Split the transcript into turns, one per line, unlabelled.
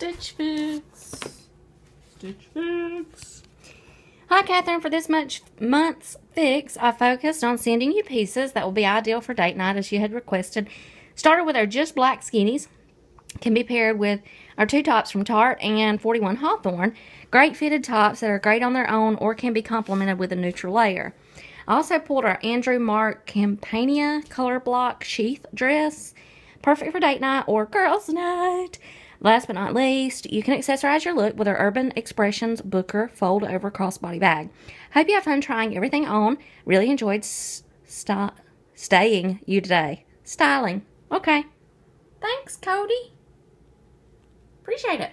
Stitch Fix. Stitch Fix.
Hi, Catherine. For this much month's fix, I focused on sending you pieces that will be ideal for date night as you had requested. Started with our just black skinnies. Can be paired with our two tops from Tart and 41 Hawthorn. Great fitted tops that are great on their own or can be complemented with a neutral layer. I also pulled our Andrew Marc Campania color block sheath dress. Perfect for date night or girls' night. Last but not least, you can accessorize your look with our Urban Expressions Booker fold over crossbody bag. Hope you have fun trying everything on. Really enjoyed st- staying you today. Styling. Okay. Thanks, Cody. Appreciate it.